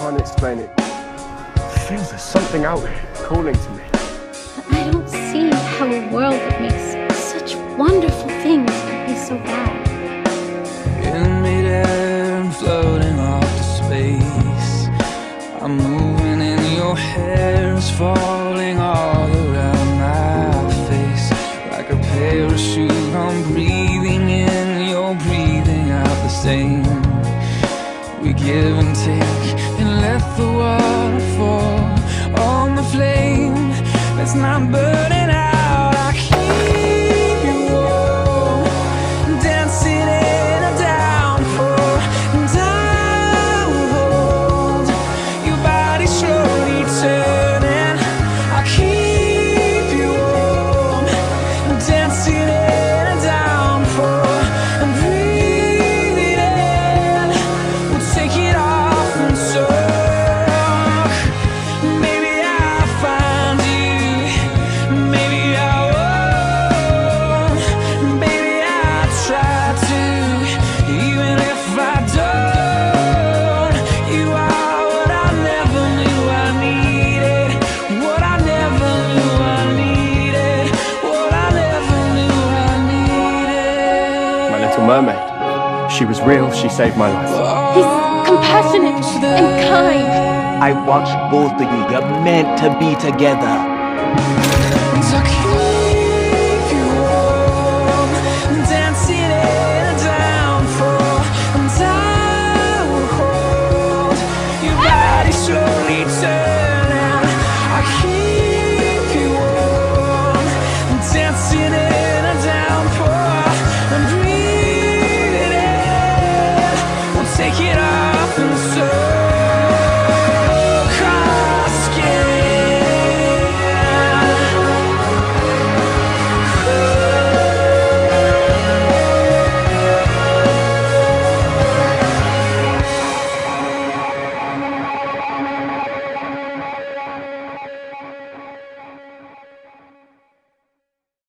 can't explain it. I feel there's something out here calling to me. I don't see how a world that makes such wonderful things could be so bad. In midair and floating off to space I'm moving and your hair's falling all around my face Like a parachute I'm breathing in, you're breathing out the same We give and take and let the water fall on the flame. That's not burning little mermaid. She was real, she saved my life. He's compassionate and kind. I watched both of you. You're meant to be together. Take it off.